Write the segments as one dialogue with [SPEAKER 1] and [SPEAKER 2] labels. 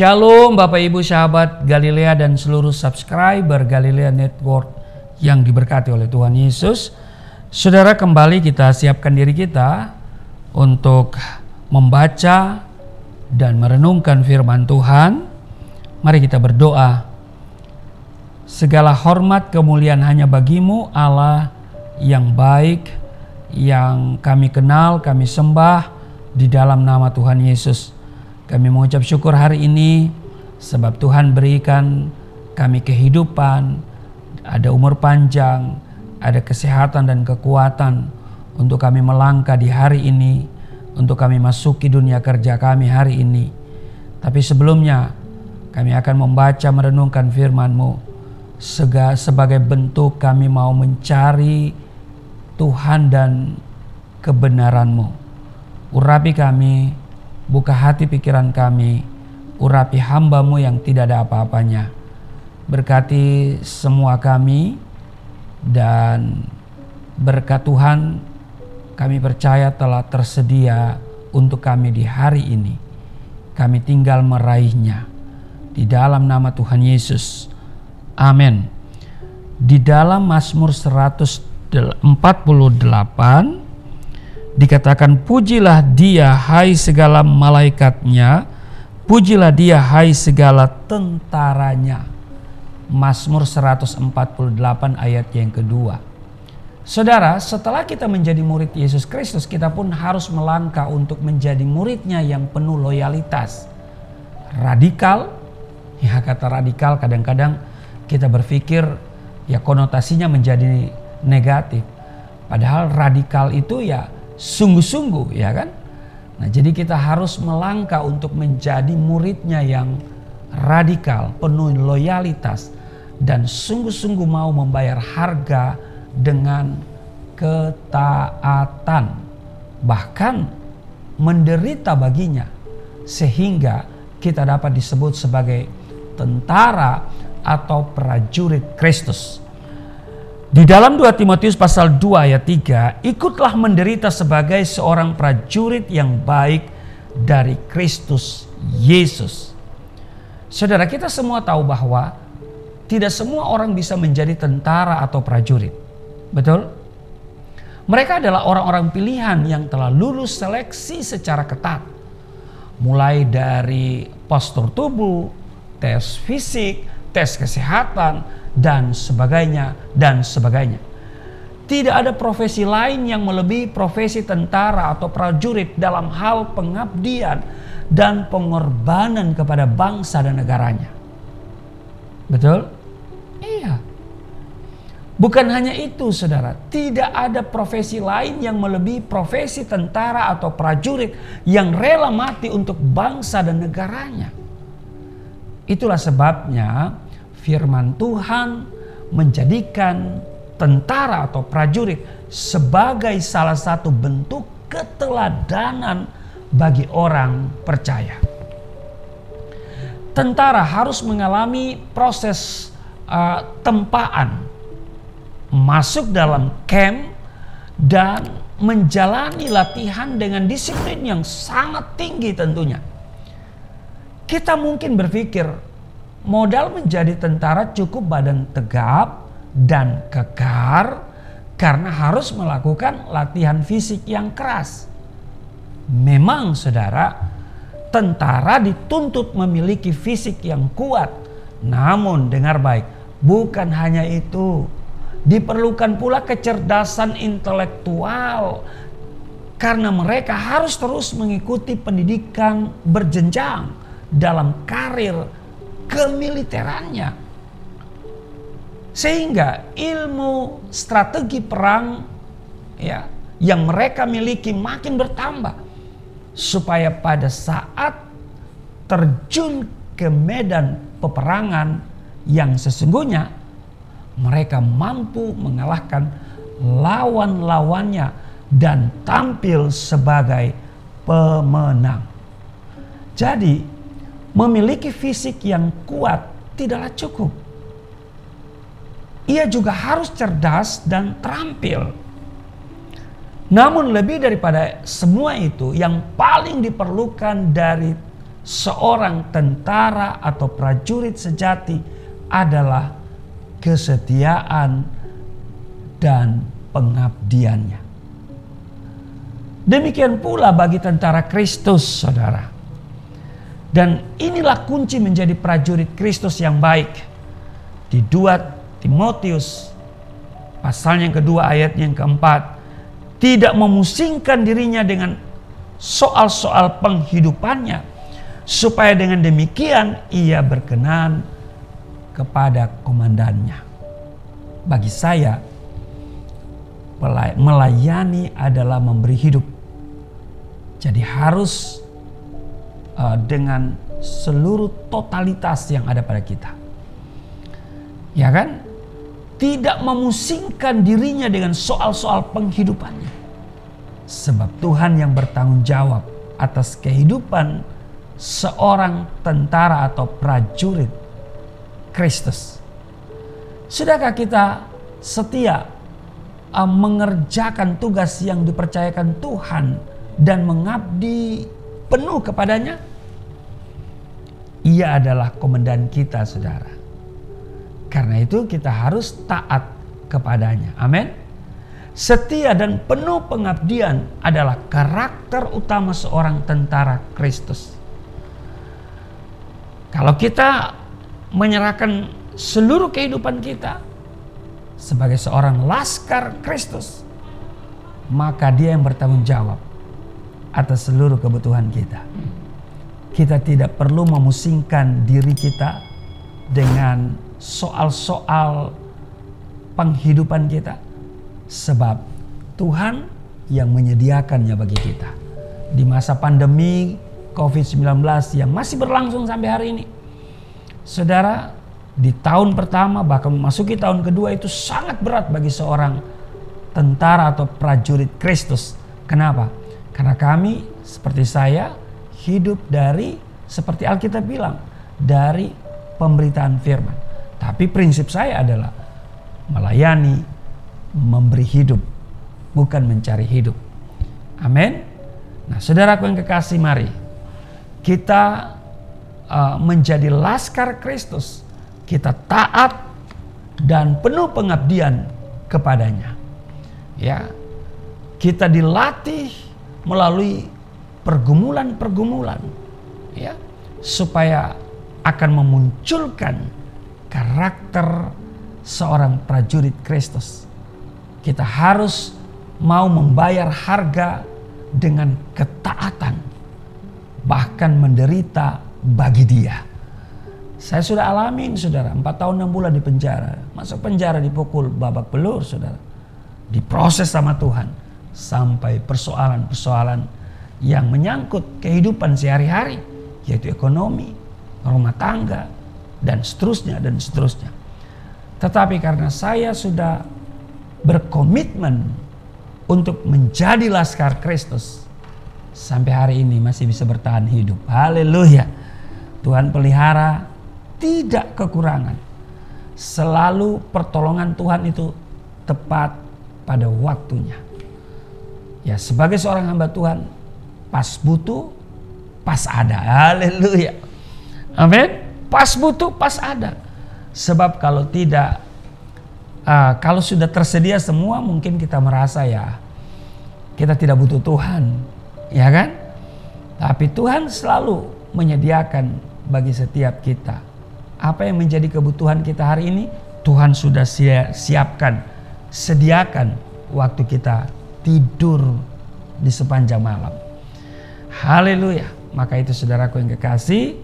[SPEAKER 1] Shalom Bapak Ibu sahabat Galilea dan seluruh subscriber Galilea Network yang diberkati oleh Tuhan Yesus. Saudara kembali kita siapkan diri kita untuk membaca dan merenungkan firman Tuhan. Mari kita berdoa. Segala hormat kemuliaan hanya bagimu Allah yang baik, yang kami kenal, kami sembah di dalam nama Tuhan Yesus. Kami mengucap syukur hari ini sebab Tuhan berikan kami kehidupan, ada umur panjang, ada kesehatan dan kekuatan untuk kami melangkah di hari ini, untuk kami masuki dunia kerja kami hari ini. Tapi sebelumnya kami akan membaca merenungkan firman-Mu sebagai bentuk kami mau mencari Tuhan dan kebenaran-Mu. Urapi kami, Buka hati pikiran kami, urapi hambamu yang tidak ada apa-apanya. Berkati semua kami dan berkat Tuhan kami percaya telah tersedia untuk kami di hari ini. Kami tinggal meraihnya di dalam nama Tuhan Yesus. Amin. Di dalam Mazmur 148 dikatakan pujilah dia hai segala malaikatnya pujilah dia hai segala tentaranya Mazmur 148 ayat yang kedua Saudara, setelah kita menjadi murid Yesus Kristus, kita pun harus melangkah untuk menjadi muridnya yang penuh loyalitas. Radikal, ya kata radikal kadang-kadang kita berpikir ya konotasinya menjadi negatif. Padahal radikal itu ya sungguh-sungguh ya kan. Nah jadi kita harus melangkah untuk menjadi muridnya yang radikal, penuh loyalitas dan sungguh-sungguh mau membayar harga dengan ketaatan. Bahkan menderita baginya sehingga kita dapat disebut sebagai tentara atau prajurit Kristus. Di dalam 2 Timotius pasal 2 ayat 3, ikutlah menderita sebagai seorang prajurit yang baik dari Kristus Yesus. Saudara kita semua tahu bahwa tidak semua orang bisa menjadi tentara atau prajurit. Betul? Mereka adalah orang-orang pilihan yang telah lulus seleksi secara ketat. Mulai dari postur tubuh, tes fisik, tes kesehatan, dan sebagainya dan sebagainya. Tidak ada profesi lain yang melebihi profesi tentara atau prajurit dalam hal pengabdian dan pengorbanan kepada bangsa dan negaranya. Betul? Iya. Bukan hanya itu, saudara. Tidak ada profesi lain yang melebihi profesi tentara atau prajurit yang rela mati untuk bangsa dan negaranya. Itulah sebabnya firman Tuhan menjadikan tentara atau prajurit sebagai salah satu bentuk keteladanan bagi orang percaya. Tentara harus mengalami proses uh, tempaan, masuk dalam camp dan menjalani latihan dengan disiplin yang sangat tinggi tentunya. Kita mungkin berpikir Modal menjadi tentara cukup badan tegap dan kekar karena harus melakukan latihan fisik yang keras. Memang saudara, tentara dituntut memiliki fisik yang kuat. Namun dengar baik, bukan hanya itu. Diperlukan pula kecerdasan intelektual karena mereka harus terus mengikuti pendidikan berjenjang dalam karir kemiliterannya. Sehingga ilmu strategi perang ya yang mereka miliki makin bertambah supaya pada saat terjun ke medan peperangan yang sesungguhnya mereka mampu mengalahkan lawan-lawannya dan tampil sebagai pemenang. Jadi memiliki fisik yang kuat tidaklah cukup. Ia juga harus cerdas dan terampil. Namun lebih daripada semua itu yang paling diperlukan dari seorang tentara atau prajurit sejati adalah kesetiaan dan pengabdiannya. Demikian pula bagi tentara Kristus, saudara. Dan inilah kunci menjadi prajurit Kristus yang baik. Di 2 Timotius pasal yang kedua ayat yang keempat tidak memusingkan dirinya dengan soal-soal penghidupannya, supaya dengan demikian ia berkenan kepada komandannya. Bagi saya, melayani adalah memberi hidup. Jadi harus uh, dengan seluruh totalitas yang ada pada kita. Ya kan? tidak memusingkan dirinya dengan soal-soal penghidupannya. Sebab Tuhan yang bertanggung jawab atas kehidupan seorang tentara atau prajurit Kristus. Sudahkah kita setia uh, mengerjakan tugas yang dipercayakan Tuhan dan mengabdi penuh kepadanya? Ia adalah komandan kita, saudara. Karena itu kita harus taat kepadanya. Amin. Setia dan penuh pengabdian adalah karakter utama seorang tentara Kristus. Kalau kita menyerahkan seluruh kehidupan kita sebagai seorang laskar Kristus, maka dia yang bertanggung jawab atas seluruh kebutuhan kita. Kita tidak perlu memusingkan diri kita dengan soal-soal penghidupan kita. Sebab Tuhan yang menyediakannya bagi kita. Di masa pandemi COVID-19 yang masih berlangsung sampai hari ini. Saudara, di tahun pertama bahkan memasuki tahun kedua itu sangat berat bagi seorang tentara atau prajurit Kristus. Kenapa? Karena kami seperti saya hidup dari seperti Alkitab bilang dari pemberitaan firman. Tapi prinsip saya adalah melayani, memberi hidup, bukan mencari hidup. Amin. Nah, saudaraku yang kekasih, mari kita uh, menjadi laskar Kristus. Kita taat dan penuh pengabdian kepadanya. Ya, kita dilatih melalui pergumulan-pergumulan, ya, supaya akan memunculkan karakter seorang prajurit Kristus. Kita harus mau membayar harga dengan ketaatan, bahkan menderita bagi Dia. Saya sudah alamin, saudara, 4 tahun 6 bulan di penjara. Masuk penjara dipukul babak belur, saudara. Diproses sama Tuhan sampai persoalan-persoalan yang menyangkut kehidupan sehari-hari, yaitu ekonomi, rumah tangga, dan seterusnya dan seterusnya. Tetapi karena saya sudah berkomitmen untuk menjadi laskar Kristus sampai hari ini masih bisa bertahan hidup. Haleluya. Tuhan pelihara tidak kekurangan. Selalu pertolongan Tuhan itu tepat pada waktunya. Ya, sebagai seorang hamba Tuhan, pas butuh, pas ada. Haleluya. Amin. Pas butuh, pas ada. Sebab kalau tidak, uh, kalau sudah tersedia semua mungkin kita merasa ya kita tidak butuh Tuhan. Ya kan? Tapi Tuhan selalu menyediakan bagi setiap kita. Apa yang menjadi kebutuhan kita hari ini, Tuhan sudah siapkan, sediakan waktu kita tidur di sepanjang malam. Haleluya. Maka itu saudaraku yang kekasih,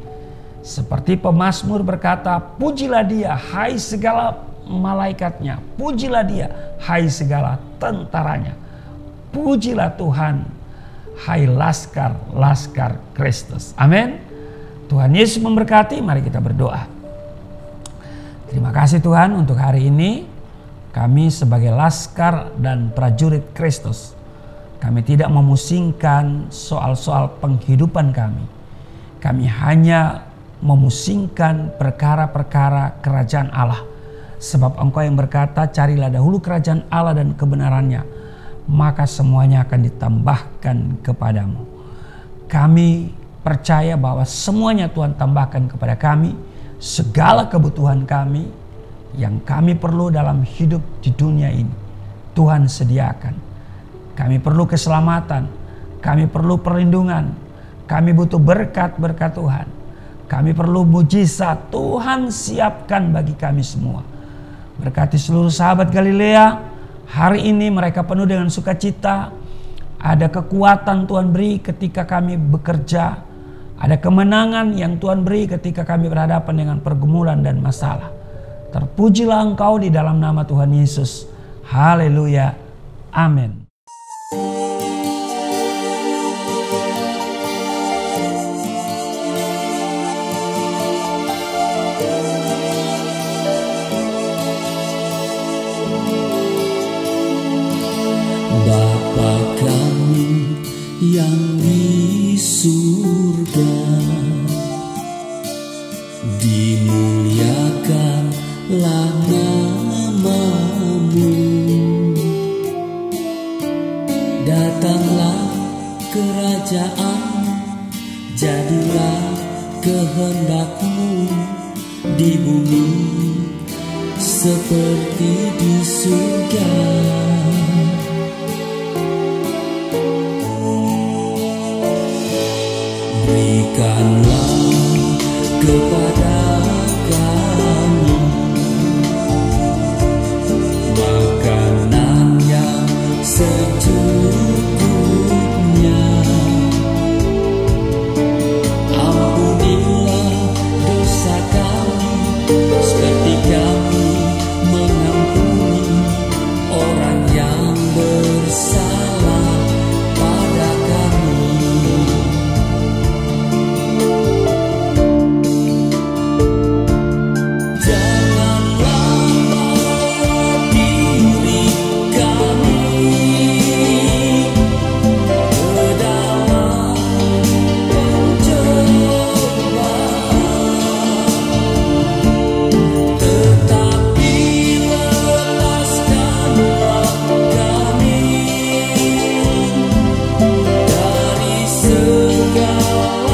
[SPEAKER 1] seperti pemazmur berkata, pujilah dia hai segala malaikatnya, pujilah dia hai segala tentaranya. Pujilah Tuhan hai laskar-laskar Kristus. Amin. Tuhan Yesus memberkati, mari kita berdoa. Terima kasih Tuhan untuk hari ini kami sebagai laskar dan prajurit Kristus. Kami tidak memusingkan soal-soal penghidupan kami. Kami hanya memusingkan perkara-perkara kerajaan Allah. Sebab engkau yang berkata, carilah dahulu kerajaan Allah dan kebenarannya, maka semuanya akan ditambahkan kepadamu. Kami percaya bahwa semuanya Tuhan tambahkan kepada kami, segala kebutuhan kami yang kami perlu dalam hidup di dunia ini. Tuhan sediakan. Kami perlu keselamatan, kami perlu perlindungan, kami butuh berkat-berkat Tuhan. Kami perlu mujizat Tuhan siapkan bagi kami semua. Berkati seluruh sahabat Galilea, hari ini mereka penuh dengan sukacita. Ada kekuatan Tuhan beri ketika kami bekerja. Ada kemenangan yang Tuhan beri ketika kami berhadapan dengan pergumulan dan masalah. Terpujilah engkau di dalam nama Tuhan Yesus. Haleluya. Amin. seperti di surga.
[SPEAKER 2] Kerajaan